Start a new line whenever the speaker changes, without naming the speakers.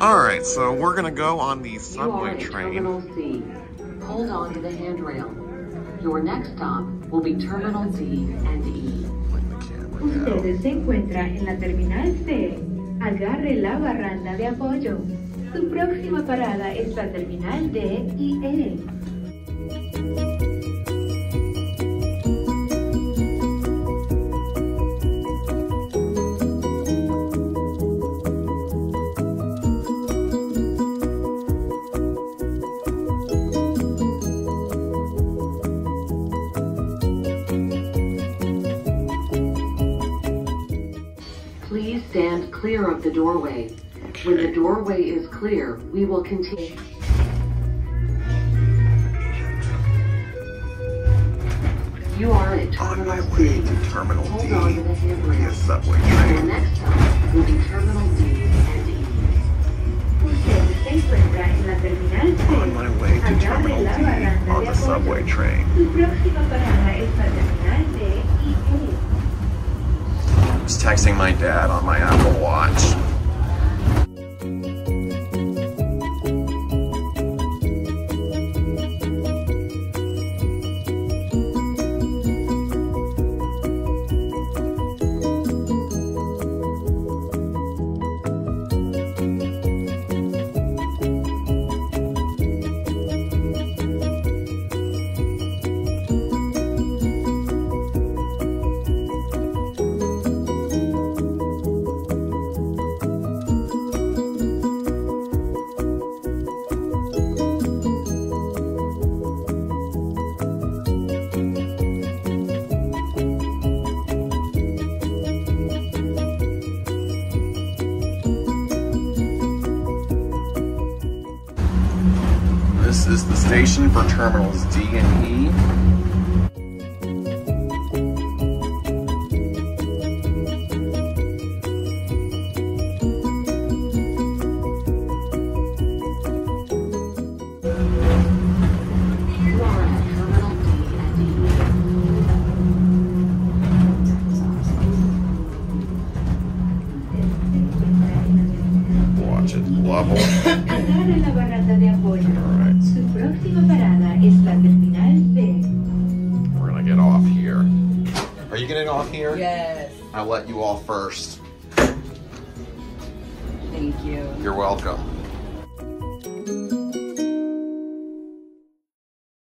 Alright, so we're gonna go on the
You are
subway
at
train.
Terminal C. Hold on to the handrail. Your next stop will be Terminal D and E.
Bring the camera down.
Usted se encuentra en la terminal C. Agarre la barranda de apoyo. Su próxima parada es la terminal D y E.
Please stand clear of the doorway. When the doorway is clear, we will continue. You are at
On my way
C.
to Terminal
Hold on to
D
the handrail.
via subway
Your
train.
next stop will be Terminal D and E.
Usted se encuentra en la terminal C.
On my way to Terminal
la
D
barranda
on
de
the
apoyo.
subway train.
Su próxima parada es la terminal D y E.
Just texting my dad on my Apple Watch. This is the station for terminals D and E. Level.
Agarre la barranda de apoyo.
Alright.
Su próxima parada es la terminal C.
We're gonna get off here. Are you getting off here?
Yes.
I'll let you off first.
Thank you.
You're welcome.